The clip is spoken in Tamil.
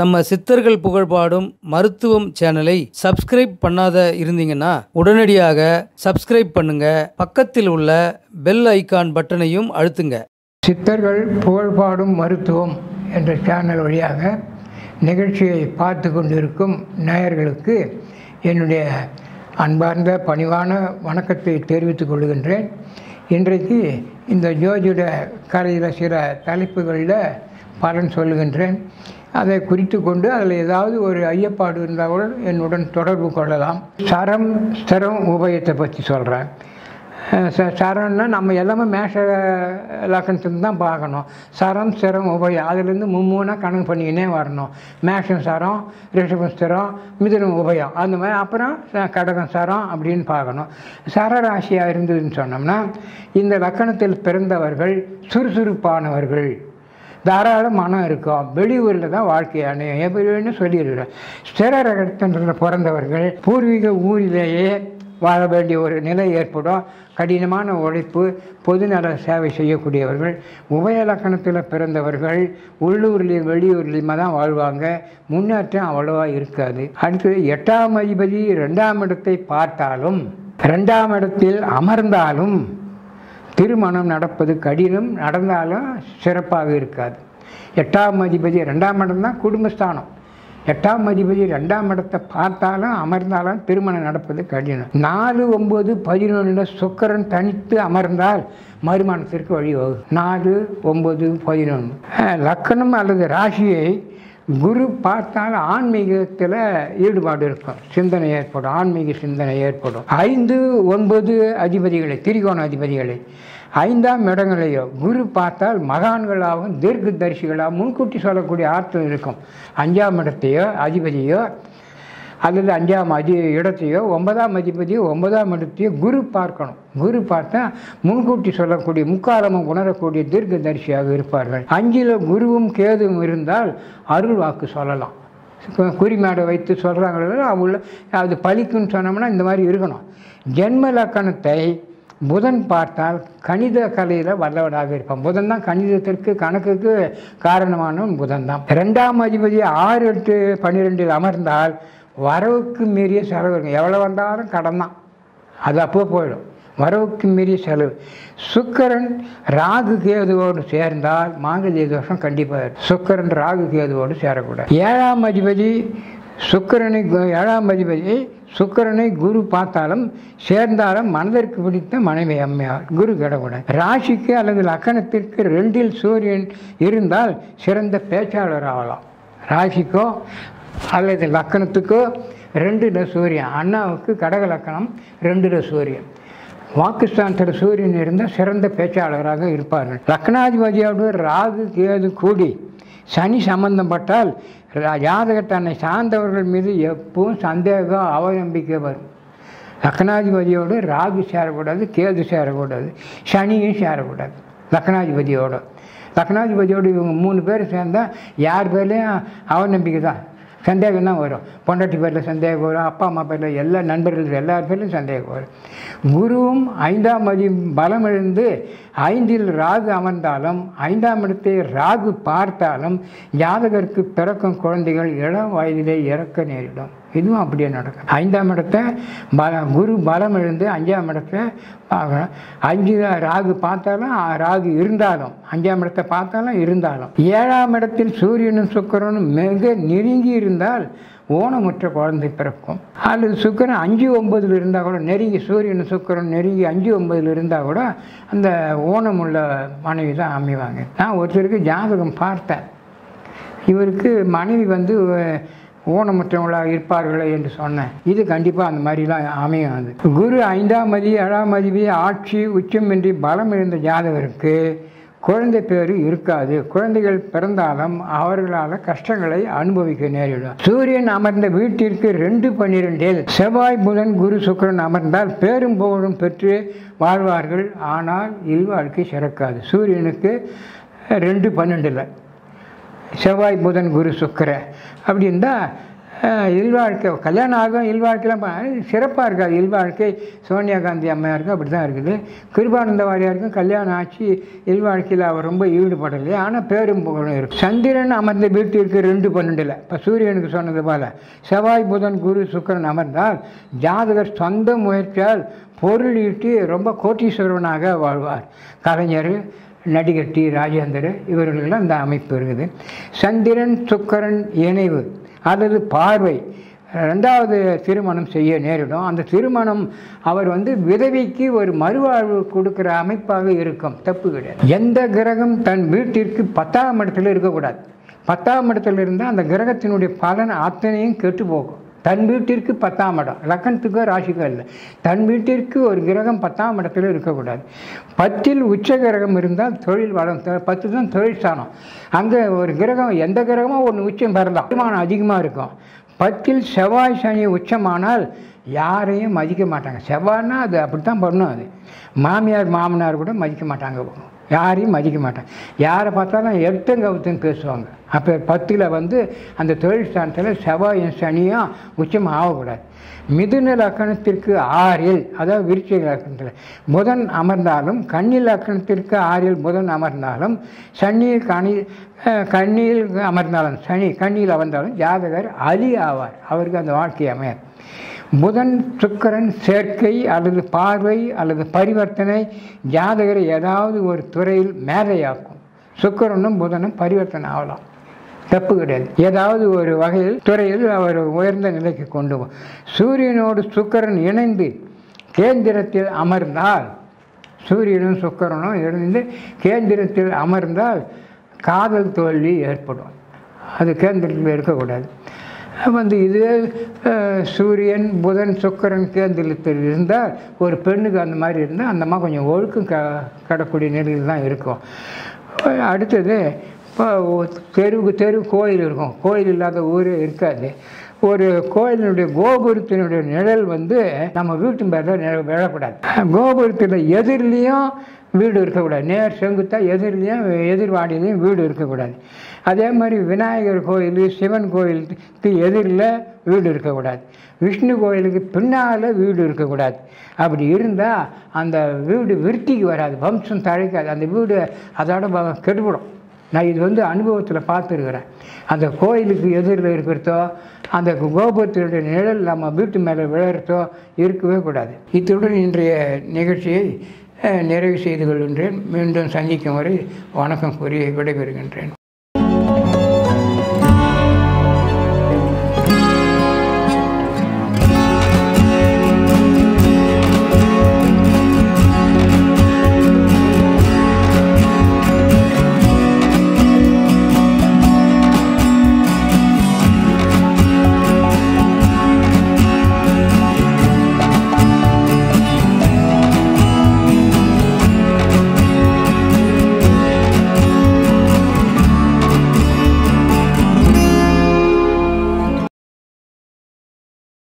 நம்ம சித்தர்கள் புகழ்பாடும் மருத்துவம் சேனலை சப்ஸ்கிரைப் பண்ணாத இருந்தீங்கன்னா உடனடியாக சப்ஸ்கிரைப் பண்ணுங்க. பக்கத்தில் உள்ள பெல் ஐக்கான் பட்டனையும் அழுத்துங்க. சித்தர்கள் புகழ்பாடும் மருத்துவம் என்ற சேனல் வழியாக நிகழ்ச்சியை பார்த்து கொண்டிருக்கும் நேயர்களுக்கு என்னுடைய அன்பார்ந்த பணிவான வணக்கத்தை தெரிவித்துக் கொள்கின்றேன். இன்றைக்கு இந்த ஜோதிட கலையில் சில தலைப்புகளில் பலன் சொல்லுகின்றேன். அதை குறித்து கொண்டு அதில் ஏதாவது ஒரு ஐயப்பாடு இருந்தால் கூட என்னுடன் தொடர்பு கொள்ளலாம். சரம் ஸ்திரம் உபயத்தை பற்றி சொல்கிறேன் ச சரம்னா நம்ம எல்லாமே மேஷ லக்கணத்துக்கு தான் பார்க்கணும். சரம் ஸ்திரம் உபயம் அதுலேருந்து மும்மூணாக கணக்கு பண்ணிக்கினே வரணும். மேஷம் சரம் ரிஷபம் ஸ்திரம் மிதுனம் உபயம் அந்த மாதிரி. அப்புறம் கடகம் சரம் அப்படின்னு பார்க்கணும். சரராசியாக இருந்ததுன்னு சொன்னோம்னா இந்த லக்கணத்தில் பிறந்தவர்கள் சுறுசுறுப்பானவர்கள். தாராள மனம் இருக்கும். வெளியூரில் தான் வாழ்க்கை எப்படின்னு சொல்லியிருக்கிறேன் ஸ்திரரகத்தில் பிறந்தவர்கள் பூர்வீக ஊரிலேயே வாழ வேண்டிய ஒரு நிலை ஏற்படும். கடினமான உழைப்பு பொதுநல சேவை செய்யக்கூடியவர்கள் உபயலக்கணத்தில் பிறந்தவர்கள் உள்ளூர்லேயும் வெளியூர்லேயுமா தான் வாழ்வாங்க. முன்னேற்றம் அவ்வளோவா இருக்காது. அடுத்தது எட்டாம் அதிபதி ரெண்டாம் இடத்தை பார்த்தாலும் ரெண்டாம் இடத்தில் அமர்ந்தாலும் திருமணம் நடப்பது கடினம் நடந்தாலும் சிறப்பாக இருக்காது. எட்டாம் அதிபதி ரெண்டாம் இடம் தான் குடும்பஸ்தானம். எட்டாம் அதிபதி ரெண்டாம் இடத்தை பார்த்தாலும் அமர்ந்தாலும் திருமணம் நடப்பது கடினம். நாலு ஒம்பது பதினொன்று சுக்கரன் தனித்து அமர்ந்தால் மறுமணத்திற்கு வழிவகுக்கும். நாலு ஒம்பது பதினொன்று. லக்கணம் அல்லது ராசியை குரு பார்த்தால் ஆன்மீகத்தில் ஈடுபாடு இருக்கும். சிந்தனை ஏற்படும். ஆன்மீக சிந்தனை ஏற்படும். ஐந்து ஒன்பது அதிபதிகளை திரிகோண அதிபதிகளை ஐந்தாம் இடங்களையோ குரு பார்த்தால் மகான்களாகவும் தீர்க்க தரிசிகளாகவும் முன்கூட்டி சொல்லக்கூடிய ஆற்றல் இருக்கும். அஞ்சாம் இடத்தையோ அதிபதியோ அல்லது அஞ்சாம் அதி இடத்தையோ ஒன்பதாம் அதிபதியோ ஒன்பதாம் இடத்தையோ குரு பார்க்கணும். குரு பார்த்தா முன்கூட்டி சொல்லக்கூடிய முக்காலமும் உணரக்கூடிய தீர்க்க தரிசியாக இருப்பார்கள். அஞ்சில் குருவும் கேதுவும் இருந்தால் அருள் வாக்கு சொல்லலாம். குறிமேடை வைத்து சொல்கிறாங்களோ அவங்கள அது பழிக்குன்னு சொன்னோம்னா இந்த மாதிரி இருக்கணும். ஜென்ம லக்கணத்தை புதன் பார்த்தால் கணித கலையில் வல்லவனாக இருப்பான். புதன் தான் கணிதத்திற்கு கணக்குக்கு காரணமானவன் புதன் தான். ரெண்டாம் அதிபதி ஆறு எட்டு பன்னிரெண்டில் அமர்ந்தால் வரவுக்கு மீறிய செலவு இருக்கும் எவ்வளோ வந்தாலும் கடன் தான். அது அப்போ போயிடும். வரவுக்கு மீறிய செலவு. சுக்கிரன் ராகு கேதுவோடு சேர்ந்தால் மாங்கல்ய தோஷம் கண்டிப்பாக சுக்கிரன் ராகு கேதுவோடு சேரக்கூடாது. ஏழாம் அதிபதி சுக்கிரனை கு- ஏழாம் அதிபதி சுக்கிரனை குரு பார்த்தாலும் சேர்ந்தாலும் மனதிற்கு பிடித்த மனைவி அம்மையார் குரு கிடக்கூடாது. ராசிக்கு அல்லது லக்கணத்திற்கு ரெண்டில் சூரியன் இருந்தால் சிறந்த பேச்சாளர் ஆகலாம். ராசிக்கோ அல்லது லக்கணத்துக்கோ ரெண்டுல சூரியன். அண்ணாவுக்கு கடக லக்கணம் ரெண்டுல சூரியன். வாக்குஸ்தானத்தில் சூரியன் இருந்தால் சிறந்த பேச்சாளராக இருப்பார்கள். லக்னாதிபதியோடு ராகு கேது கூடி. சனி சம்பந்தப்பட்டால் ஜாதகத்தன்னை சார்ந்தவர்கள் மீது எப்பவும் சந்தேகம் அவநம்பிக்கை வரும். லக்னாதிபதியோடு ராகு சேரக்கூடாது கேது சேரக்கூடாது சனியும் சேரக்கூடாது லக்னாதிபதியோடு. லக்னாதிபதியோடு இவங்க மூணு பேர் சேர்ந்தால் யார் பேர்லேயும் அவநம்பிக்கை தான். சந்தேகம் தான் வரும். பொண்டாட்டி பேரில் சந்தேகம் வரும் அப்பா அம்மா பேரில் எல்லா நண்பர்கள் எல்லா பேர்லையும் சந்தேகம் வரும். குருவும் ஐந்தாம் அதி பலம் எழுந்து ஐந்தில் ராகு அமர்ந்தாலும் ஐந்தாம் இடத்தை ராகு பார்த்தாலும் ஜாதகருக்கு பிறக்கும் குழந்தைகள் இளம் வயதிலே இறக்க நேரிடும். இதுவும் அப்படியே நடக்கும். ஐந்தாம் இடத்தை பல குரு பலம் எழுந்து அஞ்சாம் இடத்தை பார்க்கணும் அஞ்சு ராகு பார்த்தாலும் ராகு இருந்தாலும் அஞ்சாம் இடத்தை பார்த்தாலும் இருந்தாலும் ஏழாம் இடத்தில் சூரியனும் சுக்கரனும் மிக நெருங்கி இருந்தால் ஓணமுற்ற குழந்தை பிறக்கும். அல்லது சுக்கரன் அஞ்சு ஒன்பதில் இருந்தால் கூட நெருங்கி சூரியன் சுக்கரன் நெருங்கி அஞ்சு ஒன்பதில் இருந்தால் கூட அந்த ஓணம் உள்ள மனைவி தான் அமைவாங்க. நான் ஒருத்தருக்கு ஜாதகம் பார்த்தேன். இவருக்கு மனைவி வந்து ஊனமுற்றவங்களாக இருப்பார்களே என்று சொன்னேன். இது கண்டிப்பாக அந்த மாதிரிலாம் அமையும் அது குரு ஐந்தாம் மதி ஏழாம் மதிவி ஆட்சி உச்சமின்றி பலம் இருந்த ஜாதகருக்கு குழந்தை பேர் இருக்காது. குழந்தைகள் பிறந்தாலும் அவர்களால் கஷ்டங்களை அனுபவிக்க நேரிடும். சூரியன் அமர்ந்த வீட்டிற்கு ரெண்டு பன்னிரெண்டில் செவ்வாய் புதன் குரு சுக்கரன் அமர்ந்தால் பேரும் புகழும் பெற்று வாழ்வார்கள். ஆனால் இல்வாழ்க்கை சிறக்காது. சூரியனுக்கு ரெண்டு பன்னெண்டில் செவ்வாய் புதன் குரு சுக்கர அப்படி இருந்தால் இல்வாழ்க்கை. கல்யாணம் ஆகும் இல்வாழ்க்கையெல்லாம் சிறப்பாக இருக்காது. இல்வாழ்க்கை சோனியா காந்தி அம்மையாருக்கும் அப்படி தான் இருக்குது. கிருபானந்த வாரியாருக்கும் கல்யாணம் ஆச்சு இல்வாழ்க்கையில் அவர் ரொம்ப ஈடுபடலை. ஆனால் பேரும் புகழும் சந்திரன் அமர்ந்த வீட்டிற்கு ரெண்டு பன்னெண்டில் இப்போ சூரியனுக்கு சொன்னது போல் செவ்வாய் புதன் குரு சுக்கரன் அமர்ந்தால் ஜாதகர் சொந்த முயற்சியால் பொருள் ஈட்டி ரொம்ப கோட்டீஸ்வரனாக வாழ்வார். கலைஞர் நடிகர் டி. ராஜேந்தர் இவர்களுக்கெல்லாம் இந்த அமைப்பு இருக்குது. சந்திரன் சுக்கரன் இணைவு. அல்லது பார்வை. ரெண்டாவது திருமணம் செய்ய நேரிடும். அந்த திருமணம் அவர் வந்து விதவிக்கு ஒரு மறுவாழ்வு கொடுக்குற அமைப்பாக இருக்கும். தப்பு கிடையாது. எந்த கிரகம் தன் வீட்டிற்கு பத்தாம் இடத்துல இருக்கக்கூடாது. பத்தாம் இடத்துல இருந்தால் அந்த கிரகத்தினுடைய பலன் அத்தனையும் கெட்டு போகும். தன் வீட்டிற்கு பத்தாம் இடம். லக்கணத்துக்கோ ராசிக்கோ இல்லை. தன் வீட்டிற்கு ஒரு கிரகம் பத்தாம் இடத்துல இருக்கக்கூடாது. பத்தில் உச்ச கிரகம் இருந்தால் தொழில் வளம். பத்து தான் தொழில் ஸ்தானம். அங்கே ஒரு கிரகம் எந்த கிரகமோ ஒன்று உச்சம் பெறலாம் வருமானம் அதிகமாக இருக்கும். பத்தில் செவ்வாய் சனி உச்சமானால் யாரையும் மதிக்க மாட்டாங்க. செவ்வாய்னா அது அப்படி தான் பண்ணும் அது. மாமியார் மாமனார் கூட மதிக்க மாட்டாங்க. யாரையும் மதிக்க மாட்டாங்க. யாரை பார்த்தாலும் எட்டும் கவுத்தும் பேசுவாங்க. அப்போ பத்தில் வந்து அந்த தொழில் ஸ்தானத்தில் செவ்வாயும் சனியும் உச்சம் ஆகக்கூடாது. மிதுன லக்கணத்திற்கு ஆறில் அதாவது விருச்சிக லக்கணத்தில் புதன் அமர்ந்தாலும் கன்னி லக்கணத்திற்கு ஆறில் புதன் அமர்ந்தாலும் சனியில் கனி கண்ணியில் அமர்ந்தாலும் சனி கண்ணியில் அமர்ந்தாலும் ஜாதகர் அலி ஆவார். அவருக்கு அந்த வாழ்க்கை அமையாது. புதன் சுக்கரன் சேர்க்கை அல்லது பார்வை அல்லது பரிவர்த்தனை ஜாதகரை ஏதாவது ஒரு துறையில் மேதையாக்கும். சுக்கரனும் புதனும் பரிவர்த்தனை ஆகலாம். தப்பு கிடையாது. ஏதாவது ஒரு வகையில் துறையில் அவர் உயர்ந்த நிலைக்கு கொண்டு போகும் சூரியனோடு சுக்கரன் இணைந்து கேந்திரத்தில் அமர்ந்தால் சூரியனும் சுக்கரனும் இணைந்து கேந்திரத்தில் அமர்ந்தால் காதல் தோல்வி ஏற்படும். அது கேந்திரத்தில் இருக்கக்கூடாது. வந்து இது சூரியன் புதன் சுக்கரன் கேந்திரத்தில் இருந்தால் ஒரு பெண்ணுக்கு அந்த மாதிரி இருந்தால் அந்த மாதிரி கொஞ்சம் ஒழுக்கம் க கடக்கூடிய நிலையில் தான் இருக்கும். அடுத்தது இப்போ தெருவுக்கு தெரு கோயில் இருக்கும். கோயில் இல்லாத ஊரே இருக்காது. ஒரு கோயிலினுடைய கோபுரத்தினுடைய நிழல் வந்து நம்ம வீட்டு மேலே நிழல் விழக்கூடாது கோபுரத்தில் எதிர்லேயும் வீடு இருக்கக்கூடாது. நேர் செங்குத்தா எதிர்லேயும் எதிர்வாடிலையும் வீடு இருக்கக்கூடாது. அதே மாதிரி விநாயகர் கோயில் சிவன் கோயிலுக்கு எதிரில் வீடு இருக்கக்கூடாது. விஷ்ணு கோயிலுக்கு பின்னால் வீடு இருக்கக்கூடாது. அப்படி இருந்தால் அந்த வீடு விருத்திக்கு வராது. வம்சம் தழைக்காது. அந்த வீடு அதோட கெடுபடும். நான் இது வந்து அனுபவத்தில் பார்த்துருக்குறேன். அந்த கோயிலுக்கு எதிரில் இருக்கிறதோ அந்த கோபுரத்தினுடைய நிழல் நம்ம வீட்டு மேலே விழறதோ இருக்கவே கூடாது. இத்துடன் இன்றைய நிகழ்ச்சியை நிறைவு செய்து கொள்கின்றேன். மீண்டும் சந்திக்கும் வரை வணக்கம் கூறி விடைபெறுகின்றேன்.